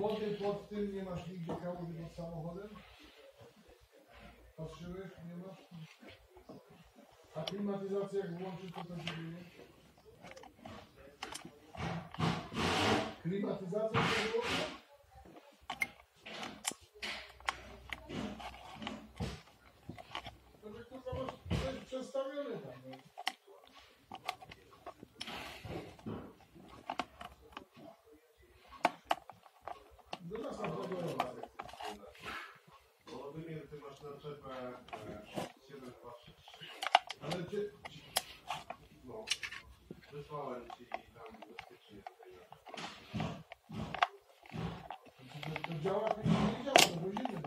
Wody pod tym nie masz nigdzie kałuży pod samochodem? Patrzyłeś? Nie masz? A klimatyzację jak włączysz, to co się dzieje? Klimatyzacja się wyłącza? To że kurwa masz coś przestawione tam. No. Do na rower. Bo wymiar ty masz naczepę e, 7233. Ale czy, No. Wysłałem ci tam bezpiecznie tutaj na to, działa, to nie działa, to do zimny